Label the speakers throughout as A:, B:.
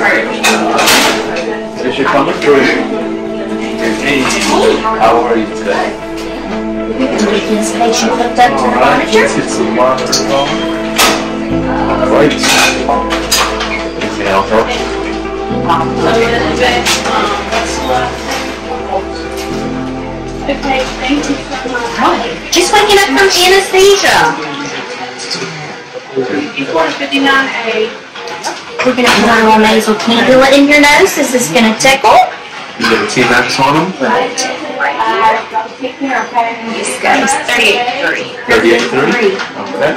A: Is she coming through? Hey, how are you today?
B: Patient hooked up to the
A: Alright,
B: monitor.
A: let's get some monitors on. Alright. Anything?
C: Okay, thank you so much.
B: Just waking up from anesthesia.
C: Four fifty-nine A.
B: We're gonna put a little nasal cannula in your nose. Is this gonna tickle?
A: You got a T-Max on them?
B: Right.
C: Okay?
B: This guy's thirty-eight three.
A: Thirty-eight thirty? Okay.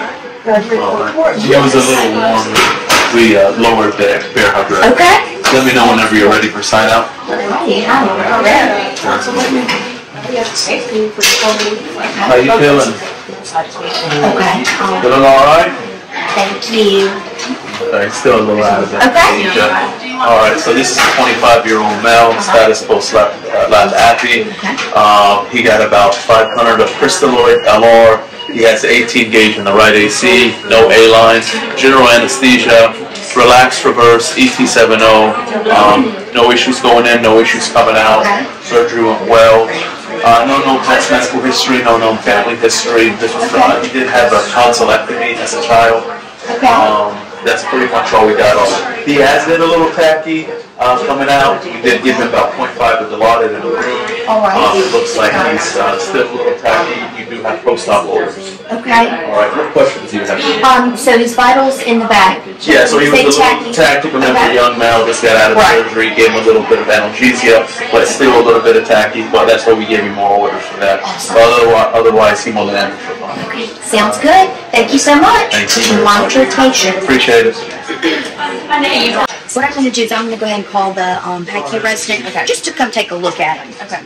A: Alright. It was a little warm. We uh, lowered the bear hug rate.
B: Okay.
A: Let me know whenever you're ready for sign out.
B: Yeah, I'm ready.
A: How you feeling?
B: Okay.
A: Feeling alright?
B: Thank you.
A: Okay, still a little out of it.
B: Okay.
A: Alright, so this is a twenty-five-year-old male, status post lap, uh, lap appy. Um, he got about five hundred of crystalloid LR. He has eighteen gauge in the right AC, no A lines, general anesthesia, relaxed reverse, ET seven O. Um, no issues going in, no issues coming out. Surgery went well. Uh, no, known past medical history, no, known family history. This was, uh, he did have a tonsillectomy as a child.
B: Okay.
A: Um, that's pretty much all we got on it. He has been a little tacky, uh, coming out. We did give him about 0.5 of Dilaudid in the room.
B: All
A: Um,
B: right.
A: it looks like he's, uh, still a little tacky. You do have post-op orders.
B: Okay.
A: All right, what questions do you have?
B: Um, so his vitals in the back.
A: Yeah, so he was a little
B: tacky.
A: tacky, remember
B: Okay.
A: the young male just got out of
B: Right.
A: surgery, gave him a little bit of analgesia, but still a little bit of tacky, but that's why we gave him more orders for that.
B: Awesome.
A: Otherwise, otherwise hemodynamic.
B: Okay, Sounds good. Thank you so much.
A: Thank you.
B: We can monitor.
A: Appreciate it.
B: What I'm gonna do is I'm gonna go ahead and call the, um, PACU resident, okay. just to come take a look at him.
D: Okay.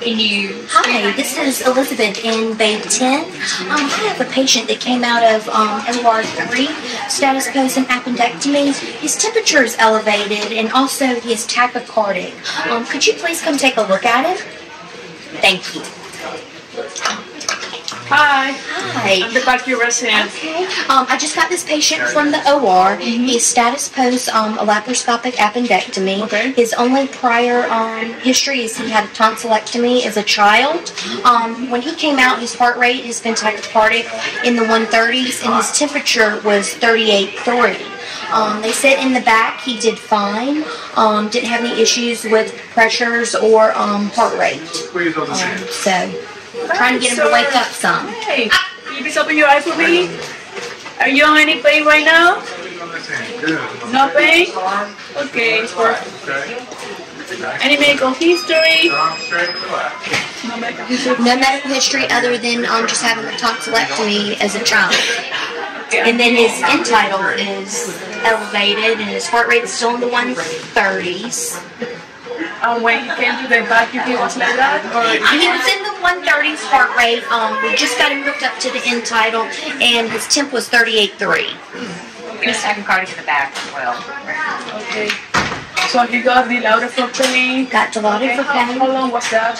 D: Can you?
B: Hi, this is Elizabeth in Bay 10. Um, I have a patient that came out of um, LR 3, status post and appendectomy. His temperature is elevated and also he is tachycardic. Um, could you please come take a look at him? Thank you.
C: Hi,
B: Hi.
C: I'm the PACU resident.
B: Okay. Um, I just got this patient from the OR. His status post um, a laparoscopic appendectomy.
C: Okay.
B: His only prior um, history is he had a tonsillectomy as a child. Um, when he came out, his heart rate has been tachycardic in the 130s, and his temperature was 38.3. Um, they said in the back he did fine. Um, didn't have any issues with pressures or um, heart rate. Um, so trying to get him to wake up some.
C: Hey, can you please open your eyes for me? Are you on any pain right now? No pain? Okay. Any medical history? No medical history.
B: No medical history other than um, just having a tonsillectomy as a child. And then his end tidal is elevated and his heart rate is still in the 130s.
C: Um, when he came to the PACU, he was like that? Or
B: He was in the 130s heart rate. Um, we just got him hooked up to the end tidal and his temp was 38.3.
D: Get a second card in the back as well.
C: Okay. So he got the louder for pain.
B: Got dilaudid
C: Okay,
B: for
C: how, how long was that?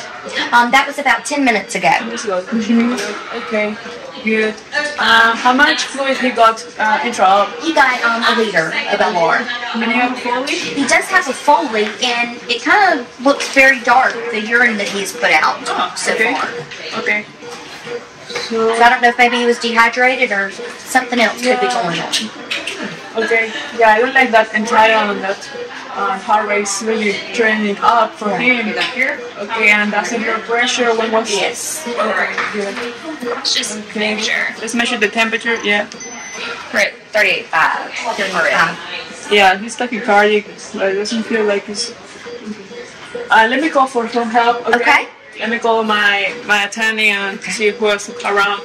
B: Um, that was about 10 minutes ago.
C: This was Okay, good. Um, how much fluid he got uh, intra
B: He got um, a liter of LR.
C: And you have a Foley?
B: He does have a Foley, and it kind of looks very dark, the urine that he's put out so
C: okay.
B: far.
C: Okay.
B: So I don't know if maybe he was dehydrated or something else could be going on.
C: Okay. Yeah, I don't like that entire on that uh, heart rate's really trending up for him. Okay, and that's the blood pressure. When was
B: Yes.
C: Okay, good.
D: Just make sure.
C: Let's measure the temperature. Yeah.
D: We're at thirty-eight.
C: Yeah, he's tachycardic. It doesn't feel like he's. Uh, let me call for some help. Okay.
B: Okay.
C: Let me call my my attending and see who's around.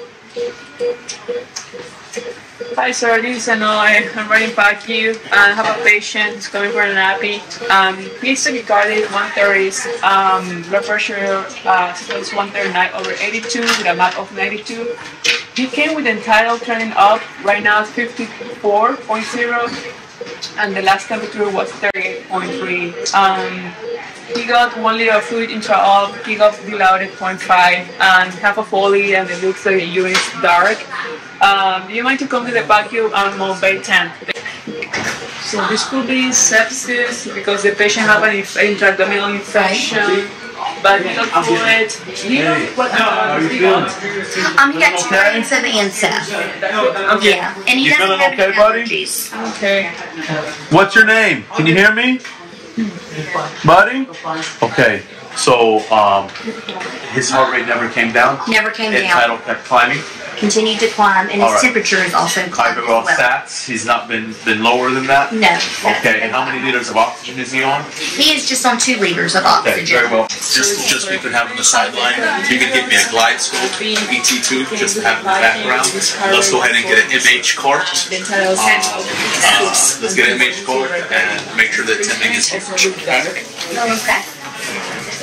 C: Hi, sir. This is Anoy. I'm running back you. I have a patient who's coming for an appy. Um, he's tachycardic, 130s. Um, blood pressure uh, is 139 over 82 with a MAP of 92. He came with end tidal turning up. Right now it's 54.0 and the last temperature was 38.3. Um, he got one liter of fluid intra-op, he got dilaudid 0.5 and half a Foley and it looks like the urine is dark. Um, do you mind to come to the PACU on Mall Bay 10? So this could be sepsis because the patient have an inf- intra-abdominal infection. Vaginal fluid. You know what uh, you got?
B: Um, he got two grades of Ancef.
C: Okay.
B: Yeah, and he
E: You
B: doesn't
E: feeling
B: have
E: okay,
B: any
E: buddy?
B: allergies.
C: Okay.
E: What's your name? Can you hear me? Buddy? Okay, so, um, his heart rate never came down?
B: Never came
E: His
B: down.
E: title kept climbing?
B: Continued to climb, and his
E: All right.
B: temperature is also climbing as
E: Hypergrowth
B: well.
E: stats, he's not been, been lower than that?
B: No.
E: Okay, and how many liters of oxygen is he on?
B: He is just on two liters of oxygen.
E: Okay, very well.
A: Just, just we could have on the sideline, you could give me a GlideScope, ET2, just to have in the background. Let's go ahead and get an MH cart. Uh, let's get an MH cart and make sure that attending is.
B: Okay.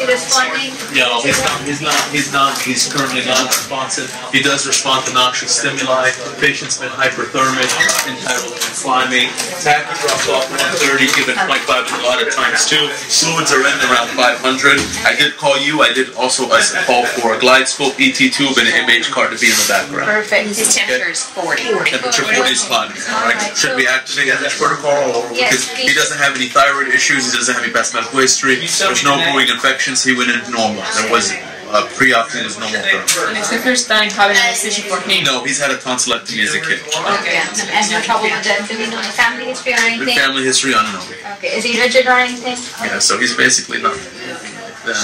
B: Is he responding?
A: No, he's not, he's not, he's not, he's currently non-responsive. He does respond to noxious stimuli. The Patient's been hyperthermic, end tidal to climbing. Tachy dropped off 130, given 0.5 a lot of times too. Fluids are in around 500. I did call you, I did also uh, call for a GlideScope, ET tube, and an MH card to be in the background.
D: Perfect. His temperature is 40.
A: Temperature 40 is climbing, alright? Should we activate that protocol? Because he doesn't have any thyroid issues, he doesn't have any past medical history, there's no brewing he went in normal. There was, uh, pre-op, he was normal.
C: And it's the first time having anesthesia for him.
A: No, he's had a tonsillectomy as a kid.
C: Okay.
D: And no trouble with the, do we know the family history or anything?
A: The family history unknown.
D: Okay. Is he rigid or anything?
A: Yeah, so he's basically not. Uh,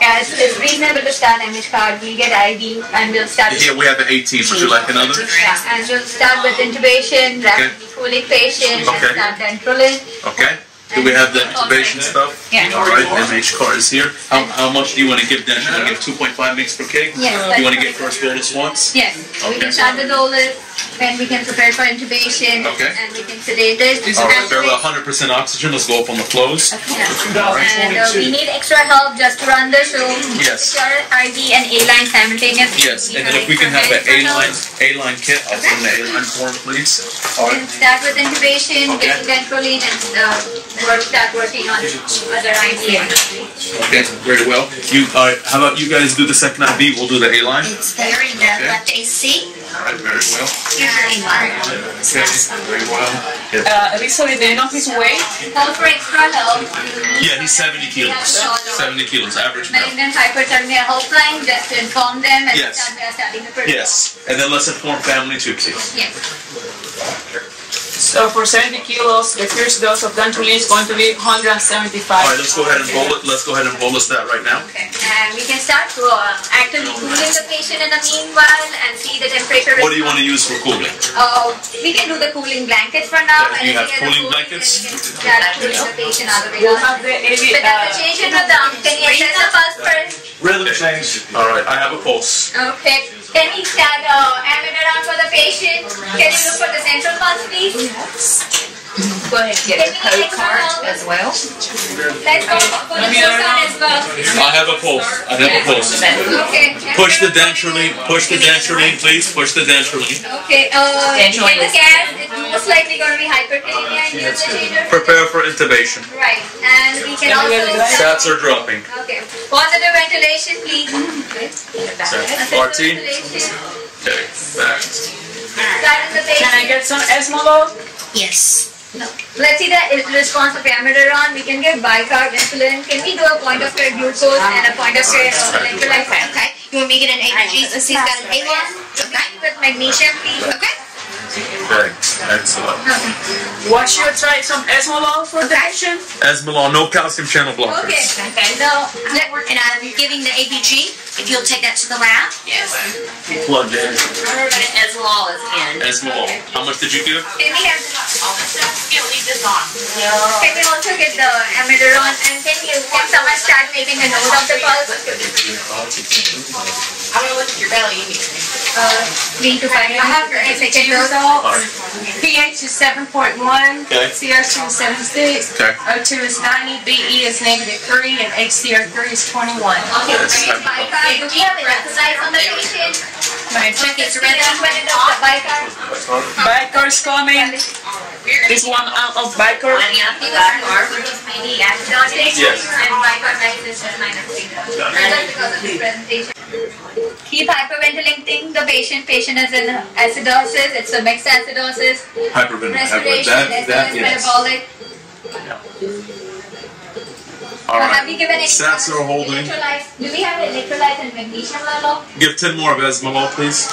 D: Yeah, it's, it's reasonable to start MH card. We get ID and we'll start.
A: Here we have an 18. Would you like another?
D: Yeah, and we'll start with intubation, rapidly cooling patient, and
A: Okay.
D: start dantrolene.
A: Okay. Do we have the intubation stuff?
D: Yeah.
A: All right. MH car is here. How, how much do you want to give? You want to give 2.5 mg per kg?
D: Yes.
A: You want to get first bolus once?
D: Yes, we can start with OLIS, then we can prepare for intubation,
A: Okay.
D: and we can sedate it.
A: All right.
D: And
A: Very
D: we-
A: 100% oxygen. Let's go up on the flows.
D: Yeah. And uh, we need extra help just to run the show.
A: Yes.
D: Your IV and A line simultaneously.
A: Yes. And then if we can have an A-line, A-line kit, I'll send the A-line form, please. All right.
D: And start with intubation,
A: Okay.
D: getting dantrolene, and uh, work, start working on other IVs.
A: Okay. Very well. You. All right. How about you guys do the second IV? We'll do the A-line.
B: It's there in the left AC.
A: All right. Very well.
B: Here's your A-line.
A: Okay. Very well. Yeah.
C: Uh, Elizabeth, do you know his weight?
D: Help for.
A: Yeah, he's 70 kilos. 70 kilos, average now.
D: Malignant hyperthermia helpline, just to inform them and
A: Yes.
D: start, we are starting the protocol.
A: Yes, and then let's inform family too, please.
D: Yes.
C: So for 70 kilos, the first dose of dantrolene is going to be 175.
A: All right, let's go ahead and bolus. Let's go ahead and bolus that right now.
D: Okay. And we can start to, uh, actively cooling the patient in the meanwhile and see the temperature.
A: What do you want to use for cooling?
D: Uh, we can do the cooling blankets for now.
A: Yeah, you have
D: Anything
A: cooling blankets?
D: then we can Start cooling the patient other way
C: We'll have the AV,
D: The
C: uh,
D: temperature in the dump. Can you assess the pulse first?
A: Rhythm change. All right, I have a pulse.
D: Okay. Can we start uh, around for the patient? Can you look for the central pulse, please?
F: Go ahead and get
D: Can
F: a
D: we
F: code card
D: some
F: as well.
D: Let's go for the pulse as well.
A: I have a pulse. I have a pulse.
D: Okay.
A: Push the dantrolene. Push the dantrolene, please. Push the dantrolene.
D: Okay, uh, in
F: Dantrolene
D: the gas, it's most likely going to be hyperkalemia in the initiator.
A: Prepare for intubation.
D: Right, and we can
C: Can we get a
D: also.
C: glass?
A: Stats are dropping.
D: Okay, positive ventilation, please.
A: So,
D: Assist
A: RT.
D: ventilation.
A: Okay. Back.
D: Start in the
C: Can I get some Esmolol?
B: Yes.
D: Let's see the response of amiodarone. We can give bicarb insulin. Can we do a point of care glucose and a point of care uh, electrolyte?
B: Okay. You want me to get an ABG since he's got an A1? Okay.
D: With magnesium, please.
B: Okay.
A: Okay. Excellent.
C: What should try some Esmolol for the patient?
A: Esmolol, no calcium channel blockers.
D: Okay,
B: Okay.
D: now,
B: Let- And I'm giving the ABG, if you'll take that to the lab. Yes.
A: Plugged in.
F: Esmolol is in.
A: Esmolol. How much did you give?
D: can we have, can we also get the amiodarone and can you, can someone start making a note of the pulse?
F: I'm gonna look at your belly. You need
D: Uh, three to five
G: I have your
D: minutes.
G: ABG results. pH is seven point one,
A: Okay.
G: CRC is seventy-six,
A: Okay.
G: O2 is ninety, BE is negative three, and HCO three is twenty-one.
D: Okay, and bicarb, do we have electrolytes on the patient?
G: My check
D: Check
G: is ready.
D: rhythm when it does the bicarb.
C: Bicarb is coming. This one out of Biker.
A: Yes.
D: And micronephritis is minus three. That's because of this presentation. Keep hyperventilating the patient. Patient is in acidosis. It's a mixed acidosis.
E: Hyperventilating.
D: Respiration,
E: That, that, yes.
D: metabolic.
E: All
D: Uh, have you given any
E: Stats are holding.
D: electrolytes? Do we have electrolytes and magnesium level?
E: Give 10 more of Esmolol, please.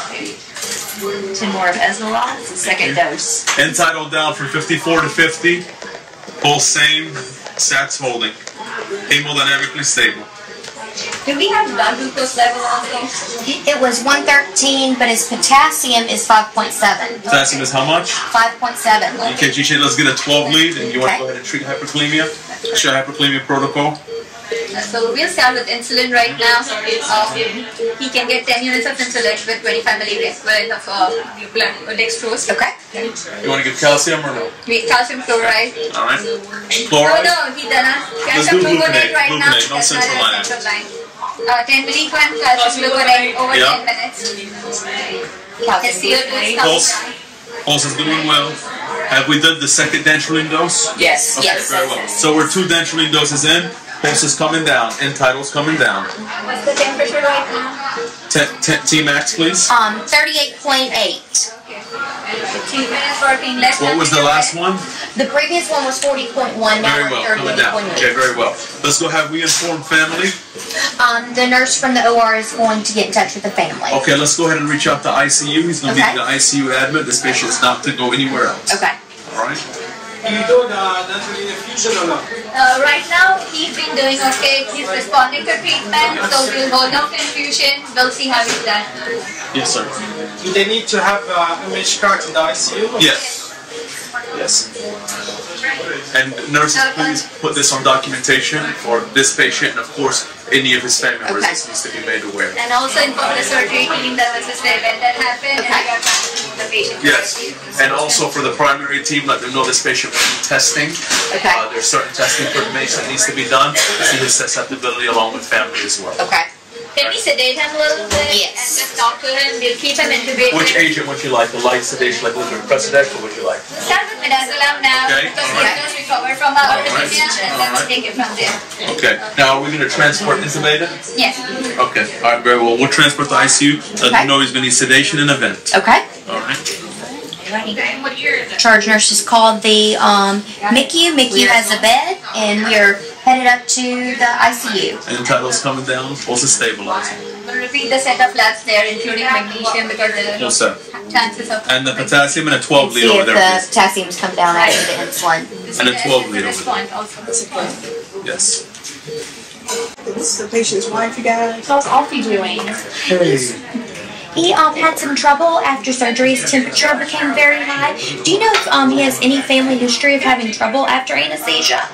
F: Ten more of Esmolol, it's the second dose.
E: End tidal down from 54 to 50. Both same. Stats holding. Hemodynamically stable.
D: Do we have blood glucose level on also?
B: It was 113, but his potassium is 5.7.
E: Potassium is how much?
B: 5.7.
E: Okay, Chiche, let's get a 12 lead and you want to go ahead and treat hyperkalemia? Show hyperkalemia protocol.
D: So we'll start with insulin right now. Um, he can get 10 units of insulin with 25 milligrams of uh, blood dextrose.
B: Okay.
E: You want to give calcium or no?
D: We calcium chloride.
E: All right.
D: Oh
E: Chloride.
D: no, he doesn't.
E: Let's
D: calcium
E: do
D: gluconate
E: gluconate,
D: right now.
E: gluconate, no
D: That's not
E: central line.
D: central line. Uh, 10 milligram calcium gluconate over
E: Yeah.
D: 10 minutes. His
B: Calcium
D: CO2 is coming
E: Pulse.
D: down.
E: Pulse is doing well. Have we done the second dantrolene dose?
F: Yes,
E: Okay,
F: yes,
E: very well. So we're two dantrolene doses in. Pulse is coming down. End tidal's coming down.
D: What's the temperature right now?
E: T, T, T max, please.
B: Um, 38.8.
D: Treatment is working. Let's
E: What was the last one?
B: The previous one was 40.1, now
E: Very well, coming down. Okay, very well. Let's go have we informed family.
B: Um, the nurse from the OR is going to get in touch with the family.
E: Okay, let's go ahead and reach out to ICU. He's going to
B: Okay.
E: be in the ICU admit. This patient's not to go anywhere else.
B: Okay.
E: All right.
H: Do you do the dental or not?
D: Uh, right now, he's been doing okay. He's responding to treatment, so we'll hold off infusion. We'll see how he's done.
E: Yes, sir.
H: Do they need to have uh, MH card in the ICU?
E: Yes. Yes. And nurses, please put this on documentation for this patient and, of course, any of his family members.
B: Okay.
E: This needs to be made aware.
D: And also inform the surgery team that this is the event that happened
B: Okay.
D: we are managing the patient.
E: Yes. And also for the primary team, let them know this patient will be testing.
B: Okay.
E: Uh, there's certain testing information that needs to be done to see his susceptibility along with family as well.
B: Okay.
D: Can we sedate him a little bit?
B: Yes.
D: And just talk to him. We'll keep him intubated.
E: Which agent would you like? The light sedation like liquid Precedex or would you like?
D: Start with midazolam now
E: Okay,
D: because
E: alright.
D: we just recover from our
E: Alright,
D: arrhythmia and then we'll
E: alright.
D: take it from there.
E: Okay. Now, are we going to transport intubated?
D: Yes.
E: Okay. All right, very well. We'll transport to ICU. Let
B: Okay.
E: them know he's going to need sedation and a vent.
B: Okay.
E: All right.
B: Charge nurse has called the um, MICU. MICU has a bed, and we are headed up to the ICU.
E: And title's coming down. Also stabilizing.
D: We'll repeat the set of labs there, including magnesium because
E: Well
D: the
E: said.
D: chances of
E: And the potassium and a 12 liter
B: See
E: over there,
B: the
E: please.
B: potassium's come down after the insulin.
E: And a 12 lead over there. Yes.
I: This is the patient's wife, you guys.
C: How's Alfie doing?
B: He um, had some trouble after surgery. His temperature became very high. Do you know if um, he has any family history of having trouble after anesthesia?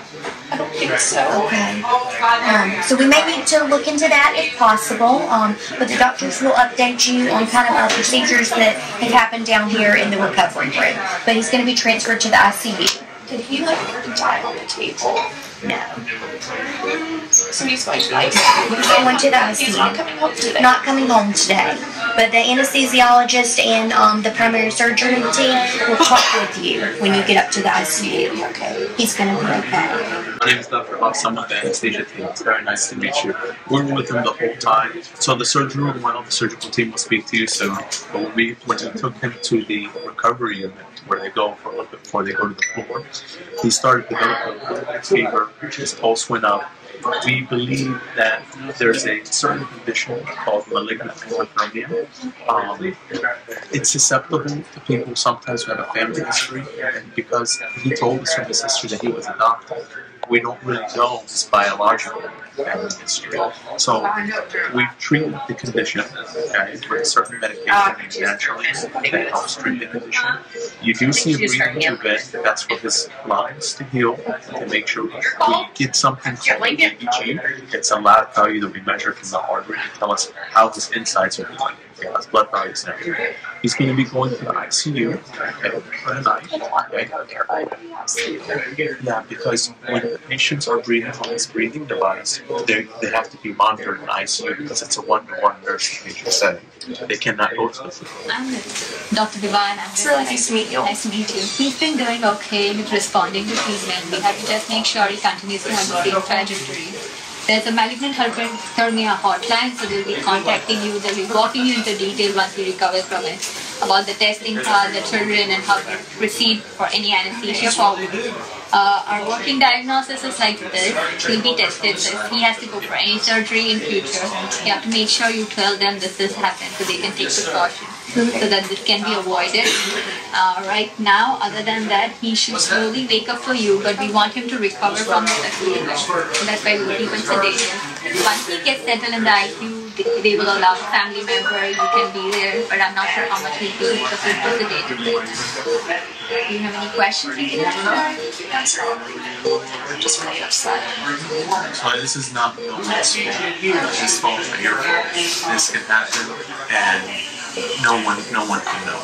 C: I don't think so.
B: Okay. Um, so we may need to look into that if possible. Um, but the doctors will update you on kind of uh, procedures that have happened down here in the recovery room. But he's going to be transferred to the ICU.
C: Did he like die on the table?
B: No.
C: So he's going to ICU.
B: He's going the
C: He's not
B: ICU.
C: coming home today.
B: Not coming home today. But the anesthesiologist and um, the primary surgery team will talk with you when you get up to the ICU. Okay. He's going to be okay.
A: My name is Dr. Bob. I'm with the anesthesia team. It's very nice to meet you. We were with him the whole time. So the surgery room well, the surgical team will speak to you soon. But when we when we took him to the recovery unit where they go for a little bit before they go to the floor, he started developing a fever. His pulse went up. We believe that there's a certain condition called malignant hyperthermia. Um, it's susceptible to people sometimes who have a family history, and because he told us from his history that he was a doctor, we don't really know his biological family history. So we've treated the condition okay, with certain medication named naturally that helps treat the condition. You do see a breathing tube bed. That's for his lungs to heal to make sure we get something called EEG. It's a lab value that we measure from the artery to tell us how his insides are doing.
E: Has blood values and everything. He's going to be going to the ICU okay, for the night. Okay? Yeah, because when the patients are breathing on this breathing device, they, they have to be monitored in ICU because it's a one-to-one nurse-patient setting. They cannot go to the field.
D: I'm Dr. Divine. I'm
G: It's really nice to meet you.
D: Nice to meet you. He's been doing okay with responding to treatment. We have to just make sure he continues to have the same trajectory. There's a malignant hyperthermia hotline, so they'll be contacting you. They'll be walking you into detail once you recover from it about the testing part, the children, and how to proceed for any anesthesia problem. Uh, our working diagnosis is like this. He'll be tested. So if he has to go for any surgery in future, you have to make sure you tell them this has happened so they can take precautions so that this can be avoided. Uh, right now, other than that, he should slowly wake up for you, but we want him to recover from the accident. That's why we'll keep him sedated. Once he gets settled in the ICU, they, they will allow a family member, you can be there, but I'm not sure how much he'll be because he's sedated. Do you have any questions you can ask?
G: Just really upset.
E: This is not the illness fault. His fault or your fault. This can happen, and no one, no one can know.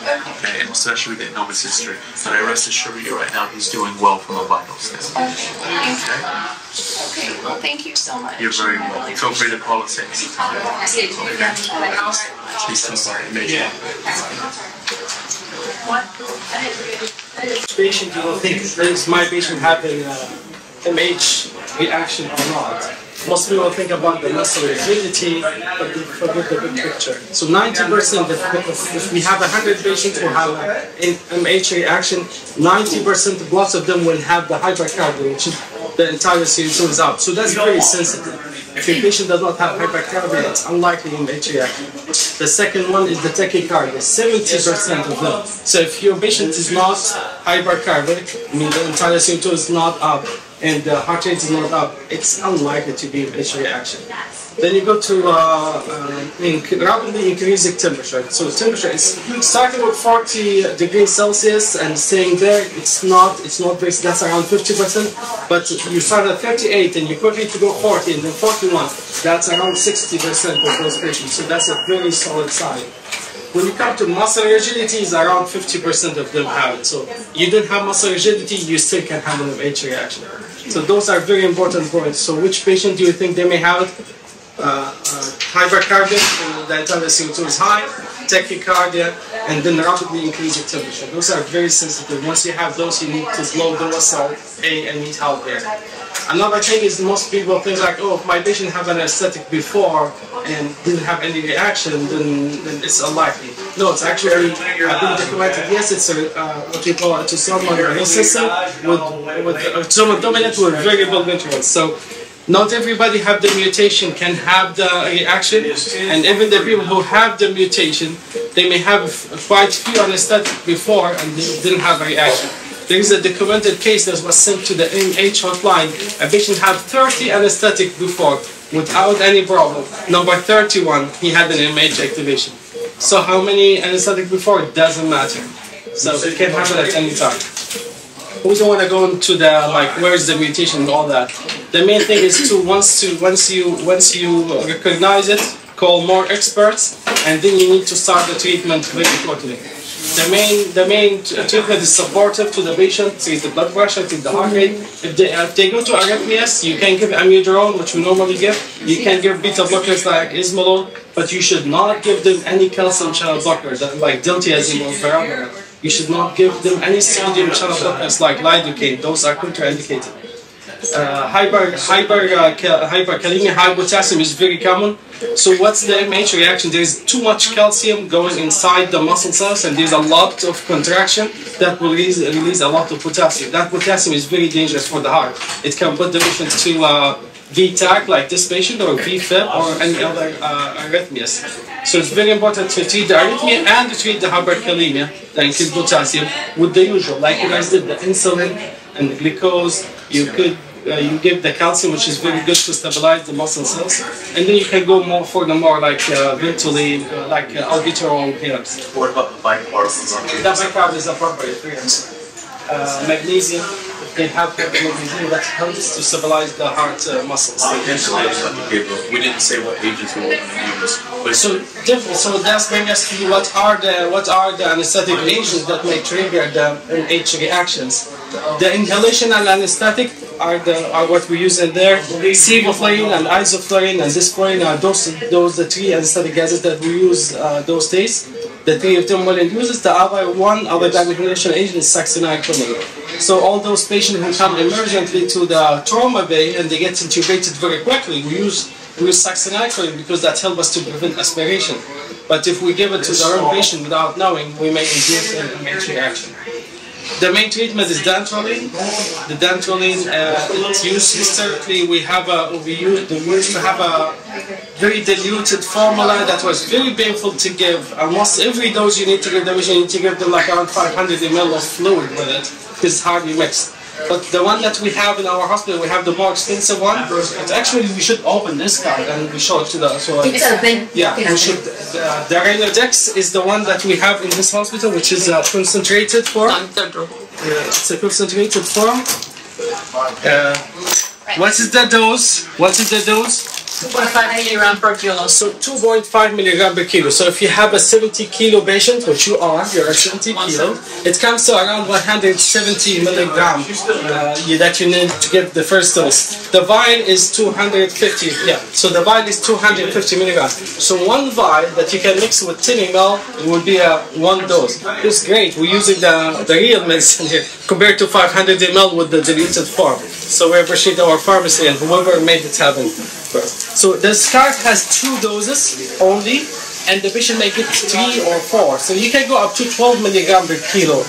E: Okay, and especially we didn't know his history. But I rest assure you right now, he's doing well from a vital standpoint. Okay,
G: Okay, well, thank you so much.
E: you're very welcome. Feel free to call us anytime. Please come by. Amazing.
H: patient you will think does my patient have an uh, MH reaction or not. Most people think about the muscle rigidity, but they forget the big picture. So 90% if, we have 100 patients who have an MH reaction, 90% of lots of them will have the hypercarbia, which the end tidal CO2 is out. So that's very sensitive. If your patient does not have hypercarbia, it's unlikely MH reaction. The second one is the tachycardia, 70% of them. So if your patient is not hypercarbic, I mean the end tidal CO2 is not up and the heart rate is not up, it's unlikely to be MH reaction. Then you go to uh, uh, in rapidly increasing temperature. So temperature is starting with 40 degrees Celsius and staying there. It's not it's not very that's around 50 percent. But you start at 38 and you quickly to go 40 and then 41. That's around 60 percent of those patients. So that's a very solid sign. When you come to muscle rigidity, is around 50% of them have it. So you don't have muscle rigidity, you still can have an H reaction. So those are very important points. So which patient do you think they may have? Uh, uh, hypercarbia, and the end tidal CO2 is high, tachycardia, and then rapidly increasing temperature. Those are very sensitive. Once you have those, you need to slow the muscle A and need help there. Another thing is most people think like, oh, if my patient have an anesthetic before and didn't have any reaction, then, then it's unlikely. No, it's actually uh, been documented. Yes, it's a, uh, what we call autosomal recessive with, with autosomal dominant with variable intervals. So not everybody have the mutation can have the reaction, and even the people who have the mutation, they may have quite few anesthetic before and they didn't have a reaction. There is a documented case that was sent to the MH hotline. A patient had 30 anesthetic before without any problem. Number 31, he had an MH activation. So how many anesthetic before? It doesn't matter. So it can happen at any time. We don't want to go into the like where is the mutation and all that. The main thing is to once to once you once you recognize it, call more experts, and then you need to start the treatment very quickly. The main the main treatment uh, is supportive to the patient, treat the blood pressure, treat the heart rate. If they, if they go to arrhythmias, you can give amiodarone, which we normally give. You can give beta blockers like Esmolol, but you should not give them any calcium channel blockers like diltiazem or verapamil. You should not give them any sodium channel blockers like lidocaine. Those are contraindicated. Uh, hyper, hyper, uh, hyperkalemia, is very common. So what's the MH reaction? There's too much calcium going inside the muscle cells and there's a lot of contraction that will release, release a lot of potassium. That potassium is very dangerous for the heart. It can put the patient to uh, VTAC like this patient or VFib or any other uh, arrhythmias. So it's very important to treat the arrhythmia and to treat the hyperkalemia, the increased potassium, with the usual, like you guys did, the insulin and the glucose. You could uh, you give the calcium, which is very good to stabilize the muscle cells, and then you can go more for the more like uh, Ventolin, uh, like uh, albuterol pills.
A: What about the bicarb?
H: That bicarb is appropriate. Uh, magnesium, they have magnesium that helps to stabilize the heart uh, muscles.
A: We didn't say what agents we were going to use.
H: So, diff- so that's bring us to what are the what are the anesthetic agents that may trigger the MH reactions. The inhalational anesthetic are the are what we use in there. Sevoflurane and isoflurane and desflurane are those those the three anesthetic gases that we use uh, those days. The three of them Mullen uses. The other one, other inhalation agent is succinylcholine. So all those patients who come emergently to the trauma bay and they get intubated very quickly, we use we use succinylcholine because that helps us to prevent aspiration. But if we give it to the wrong patient without knowing, we may induce an reaction. The main treatment is dantrolene. The dantrolene, uh, it's used historically. We have a we used, we used to have a very diluted formula that was very painful to give. Almost every dose you need to give them, you need to give them like around 500 ml of fluid with it. It's hardly mixed. But the one that we have in our hospital, we have the more expensive one. But actually, we should open this card and we show it to the. So
B: It's open.
H: yeah, we should. The, the Ryanodex is the one that we have in this hospital, which is a concentrated form. Yeah, it's a concentrated form. Uh, what is the dose? What is the dose?
C: 2.5 milligram per kilo.
H: So 2.5 milligram per kilo. So if you have a 70 kilo patient, which you are, you're a 70 kilo, it comes to around 170 milligram uh, that you need to get the first dose. The vial is 250, yeah. So the vial is 250 milligram. So one vial that you can mix with 10 ml will be a one dose. It's great. We're using the, the real medicine here compared to 500 ml with the diluted form. So we appreciate our pharmacy and whoever made it happen. So the SCART has two doses only, and the patient may get three or four. So you can go up to 12 milligram per kilo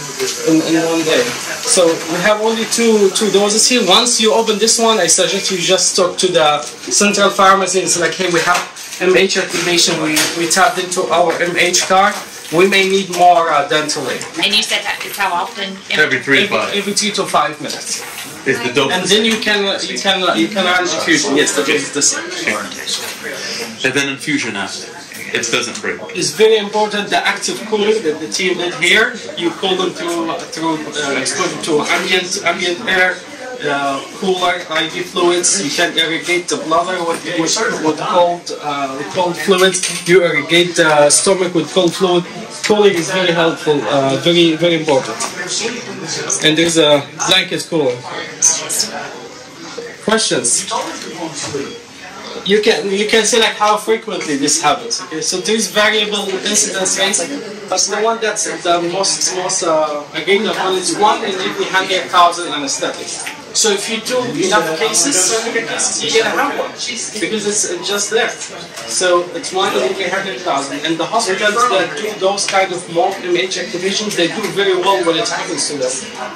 H: in, in one day. So we have only two two doses here. Once you open this one, I suggest you just talk to the central pharmacy say like, hey, we have MH activation. We, we tapped into our MH card. We may need more uh, Dantrolene.
F: And you said that is how often?
A: Every three to five
H: every three to five minutes.
A: is the dose.
H: And then you can you can you can run infusion. Yes, the is the same.
A: And then infusion after. It doesn't break.
H: It's very important the active cooling that the team did here. You cool them through through uh, exposure to ambient ambient air, uh, cooler IV fluids. You can irrigate the bladder with, with, with cold uh, cold fluids. You irrigate the stomach with cold fluid. Cooling is very helpful, uh, very very important. And there's a blanket cooler. Questions? you can you can see like how frequently this happens. Okay, so there's variable incidence rates, but the one that's the most most uh, again the one is one in every hundred thousand anesthetics. So if you do enough cases, surgical cases, you're gonna have one because it's uh, just there. So it's one in every hundred thousand, and the hospitals that do those kind of mock MH activations, they do very well when it happens to them.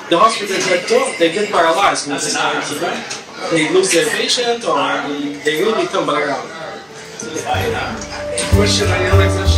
H: The hospitals that don't, they get paralyzed when this happens to them they lose their patient or they, really back around. Question, any other question?